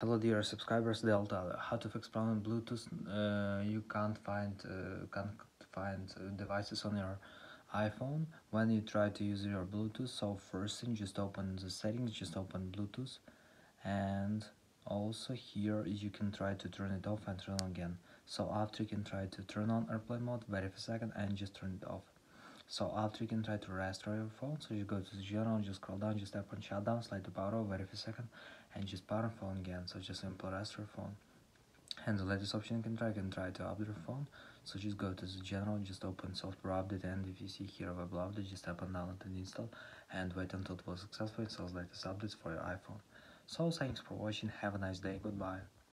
Hello dear subscribers, Delta. How to fix problem Bluetooth? Uh, you can't find uh, can't find uh, devices on your iPhone when you try to use your Bluetooth. So first thing, just open the settings, just open Bluetooth, and also here you can try to turn it off and turn on again. So after you can try to turn on airplane mode, wait a second, and just turn it off. So after you can try to restore your phone, so you go to the general, just scroll down, just tap on shutdown, slide the power off, wait a second, and just power phone again. So just simply restore phone. And the latest option you can try, you can try to update your phone. So just go to the general, just open software update, and if you see here web update, just tap on download and install, and wait until it was successful installs latest updates for your iPhone. So thanks for watching, have a nice day, goodbye.